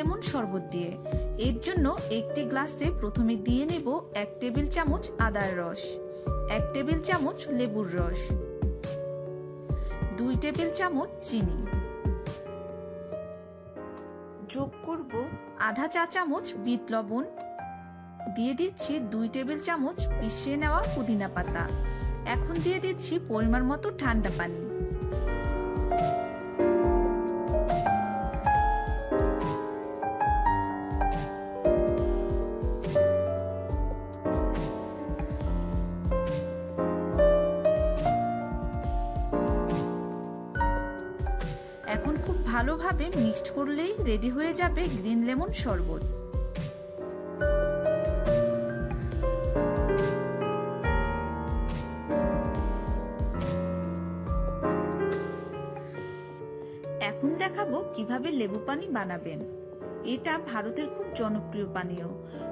Lemon শরবত দিয়ে। এর জন্য একটি গ্লাসে প্রথমে দিয়ে নেব এক টেবিল চামচ আদার রস, এক টেবিল চামচ লেবুর রস, দুই টেবিল চামচ চিনি। যোগ করব আধা চা চামচ বিট লবণ। দিয়ে দিচ্ছি দুই টেবিল চামচ পিষিয়ে নেওয়া পুদিনা পাতা। এখন দিয়ে দিচ্ছি পরিমাণ মতো ঠান্ডা পানি। এখন খুব ভালোভাবে মিক্সড করলেই রেডি হয়ে যাবে গ্রিন লেমন শরবত। এখন দেখাবো কীভাবে লেবু পানি বানাবেন। এটা ভারতের খুব জনপ্রিয় পানীয়।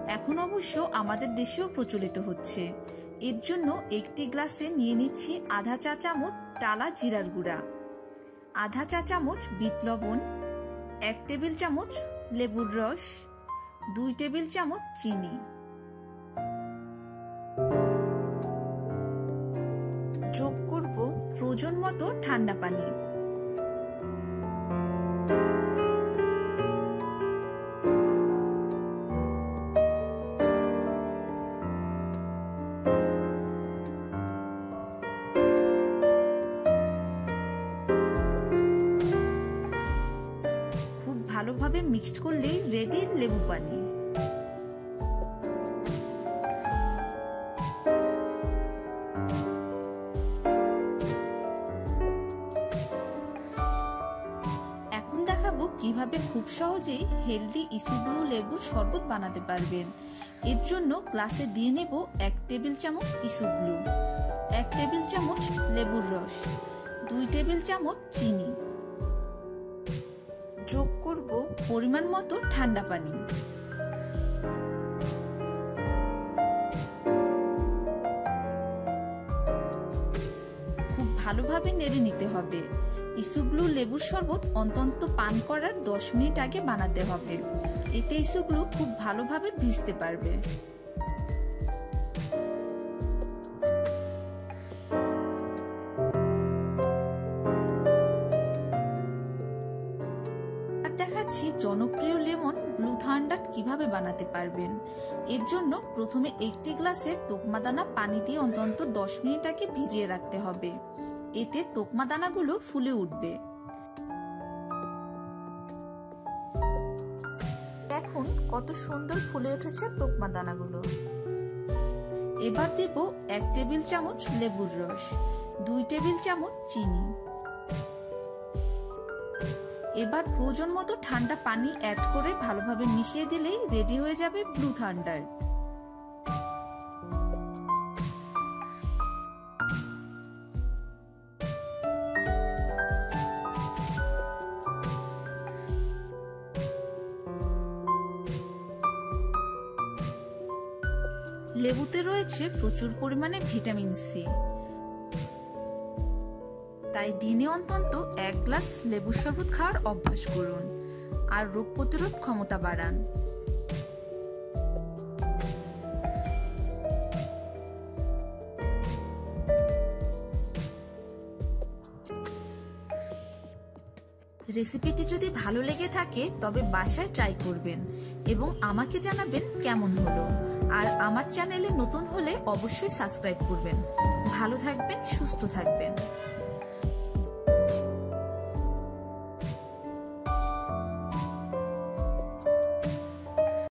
এখন অবশ্য আমাদের দেশেও প্রচলিত হচ্ছে। এর জন্য একটি গ্লাসে নিয়ে নিচ্ছি আধা চা চামচ টালা জিরার গুঁড়া। আধা চা চামচ বিট লবণ, এক টেবিল চামচ লেবুর রস, দুই টেবিল চামচ চিনি। যোগ করব প্রয়োজন মতো ঠান্ডা পানি। ভালোভাবে মিক্সড করলেই রেডি লেবু পানি। এখন দেখাবো কীভাবে খুব সহজেই হেলদি ইসুব্লু লেবুর শরবত বানাতে পারবেন। এর জন্য গ্লাসে দিয়ে নেব এক টেবিল চামচ ইসুব্লু এক টেবিল চামচ লেবুর রস, দুই টেবিল চামচ চিনি। যোগ পরিমাণ মতো ঠান্ডা পানি। খুব ভালোভাবে নেড়ে নিতে হবে। ইসুগ্লু লেবুর শরবত অন্তন্ত পান করার দশ মিনিট আগে বানাতে হবে। এতে ইসুগ্লু খুব ভালোভাবে ভিজতে পারবে। দেখাচ্ছি জনপ্রিয় লেমন ব্লু থান্ডার কীভাবে বানাতে পারবেন? এর জন্য প্রথমে একটি গ্লাসে তোকমা দানা পানি দিয়ে অন্তত দশ মিনিট আগে ভিজিয়ে রাখতে হবে। এতে তোকমা দানাগুলো ফুলে উঠবে। দেখুন কত সুন্দর ফুলে উঠেছে তোকমা দানাগুলো এবার দেব এক টেবিল চামচ লেবুর রস, দুই টেবিল চামচ চিনি। এবার প্রয়োজন মতো ঠান্ডা পানি অ্যাড করে ভালোভাবে মিশিয়ে দিলেই রেডি হয়ে যাবে ব্লু থান্ডার লেবুতে রয়েছে প্রচুর পরিমাণে ভিটামিন সি তাই দিনে অন্তত এক গ্লাস লেবুর শরবত খাওয়ার অভ্যাস করুন আর রোগ প্রতিরোধ ক্ষমতা বাড়ান। রেসিপিটি যদি ভালো লেগে থাকে, তবে বাসায় ট্রাই করবেন এবং আমাকে জানাবেন কেমন হলো। আর আমার চ্যানেলে নতুন হলে অবশ্যই সাবস্ক্রাইব করবেন। ভালো থাকবেন, সুস্থ থাকবেন।